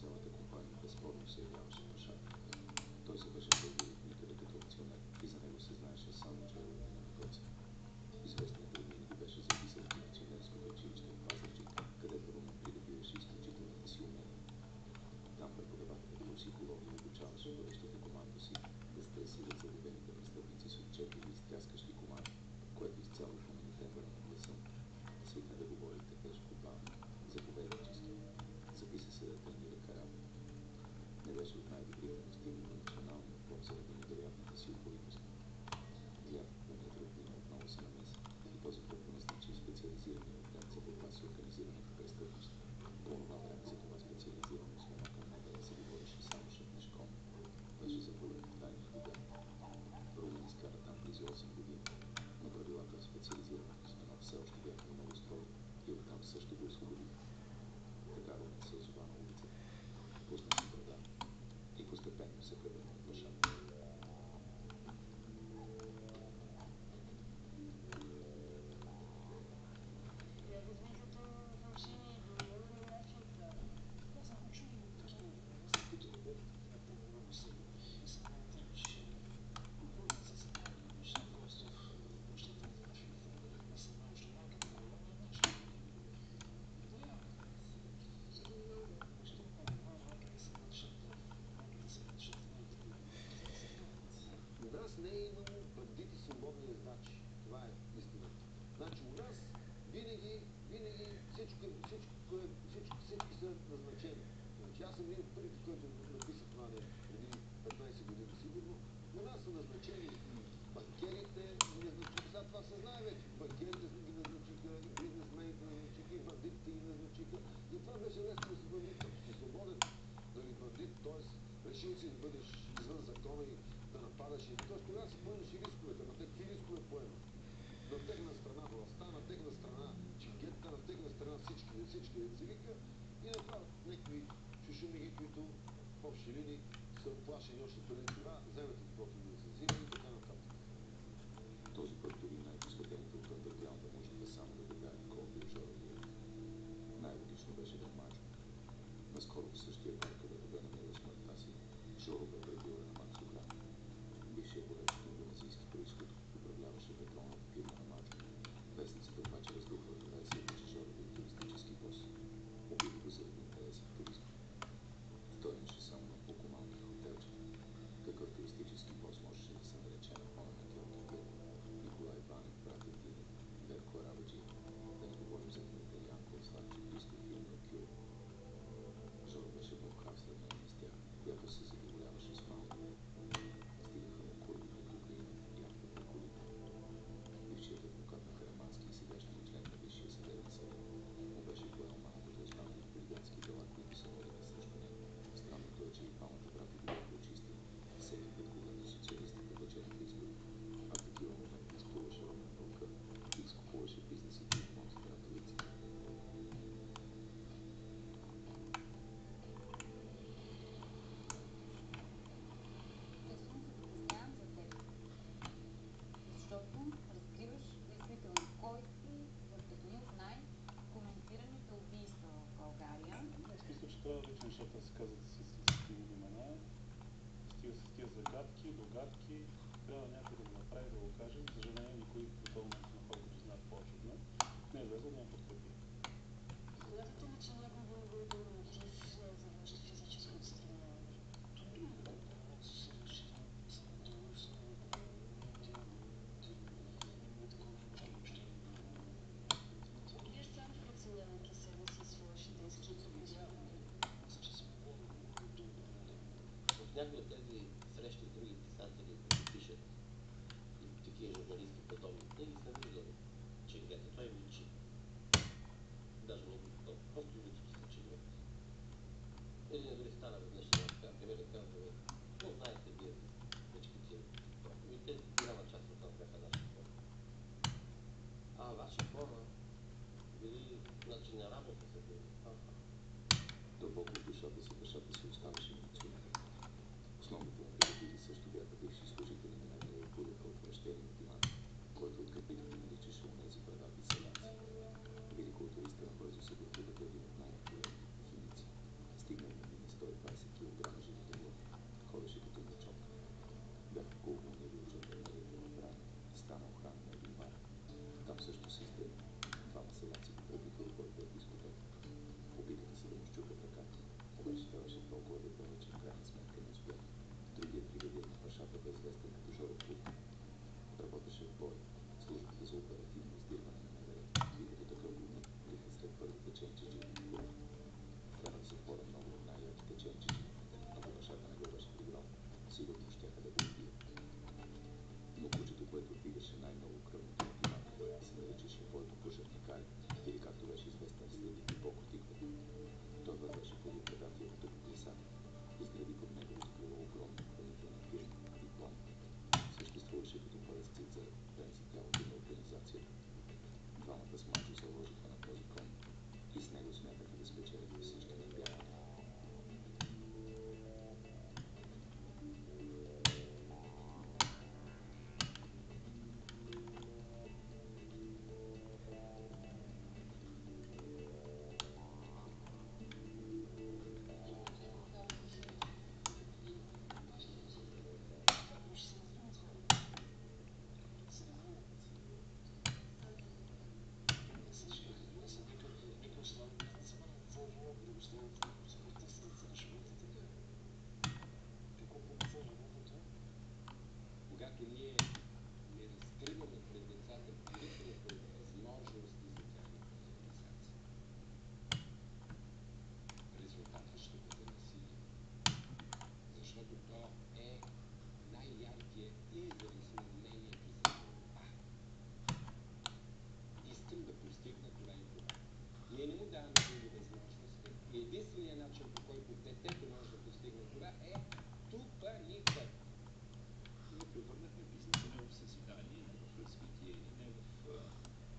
цялата компания безспорно се явяваше паша. Той се беше появил никъде като акционер и за него се знаеше само червене на Никоци. Известният родник го беше записал в акционерското училище в Пазарджик, където Румен придобиваше изключителните си умения. Там преподавателят по психология обучаваше бъдещите Прите, които написахме един 15 години сидимо, у нас са назначени бакерите. За значи- това съзнаме вече. Багерите не ги назначиха, бизнес на значити, има диките и ги назначили. И това беше нещо да се върну Свободен мъртвит, т.е. решил си да бъдеш извън закона и да нападаш и то. У нас поемеш и рисковете, но те рискове поема. В тегна страна властта, на техна страна чикетта, на всички, всички, всички, всички, всички, всички, всички, всички, чужими, които в общи линии са оплашени още преди това, вземете каквото да се взима и така нататък. Този път дори най-посветените от може да само да видят колко вчера е. Най-логично беше да мачо. Наскоро в същия парк, където бе намерил смъртта си, Жоро защото се казват с истинските имена, стига с тия загадки, догадки, трябва някой да го направи, да го кажем, За съжаление, никой по този момент на хората знаят повече от мен. Не е влезъл, не е подкрепил. Когато начина говорим, negligence.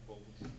פרוש.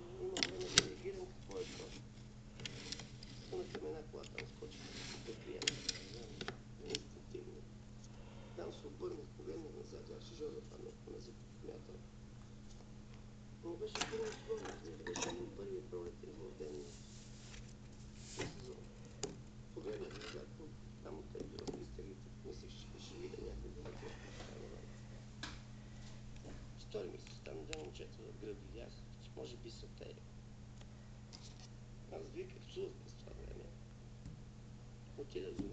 Jesus